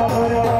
Bora, bora, bora.